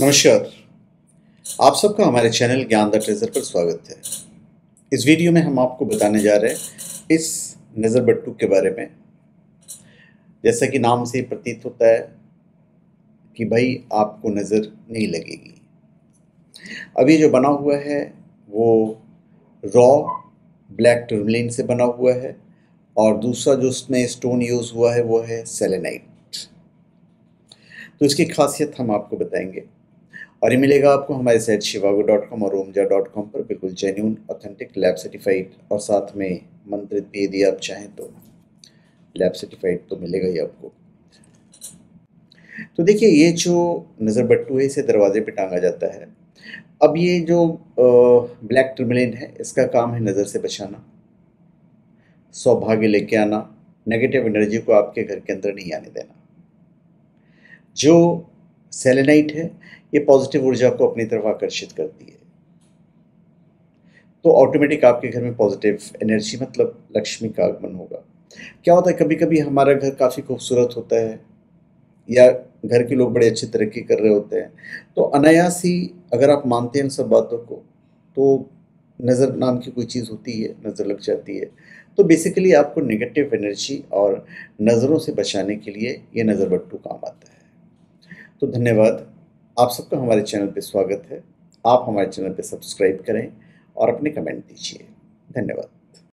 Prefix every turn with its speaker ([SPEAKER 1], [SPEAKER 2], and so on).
[SPEAKER 1] नमस्कार। आप सबका हमारे चैनल ज्ञान द ट्रेजर पर स्वागत है। इस वीडियो में हम आपको बताने जा रहे हैं इस नज़र बट्टू के बारे में। जैसा कि नाम से प्रतीत होता है कि भाई, आपको नज़र नहीं लगेगी। ये जो बना हुआ है, वो रॉ ब्लैक टर्मलिन से बना हुआ है और दूसरा जो उसमें स्टोन यूज़ हुआ है, वो है सेलेनाइट। तो इसकी खासियत हम आपको बताएँगे। और ये मिलेगा आपको हमारे साइट शिवागो डॉट कॉम और ओमजा डॉट कॉम पर। बिल्कुल जेन्यून ऑथेंटिक लैब सर्टिफाइड और साथ में मंत्रित भी यदि आप चाहें तो लैब सर्टिफाइड तो मिलेगा ही आपको। तो देखिए, ये जो नज़र बट्टू है, इसे दरवाजे पे टांगा जाता है। अब ये जो ब्लैक टर्मिलिन है, इसका काम है नज़र से बचाना, सौभाग्य लेके आना नेगेटिव एनर्जी को आपके घर के अंदर नहीं आने देना। जो सेलेनाइट है ये पॉजिटिव ऊर्जा को अपनी तरफ़ आकर्षित करती है। तो ऑटोमेटिक आपके घर में पॉजिटिव एनर्जी मतलब लक्ष्मी का आगमन होगा। क्या होता है कभी कभी हमारा घर काफ़ी खूबसूरत होता है या घर के लोग बड़े अच्छे तरक्की कर रहे होते हैं तो अनायास ही अगर आप मानते हैं इन सब बातों को तो नज़र नाम की कोई चीज़ होती है, नज़र लग जाती है। तो बेसिकली आपको नेगेटिव एनर्जी और नज़रों से बचाने के लिए ये नज़र बट्टू काम आता है। तो धन्यवाद। आप सबका हमारे चैनल पर स्वागत है। आप हमारे चैनल पर सब्सक्राइब करें और अपने कमेंट दीजिए। धन्यवाद।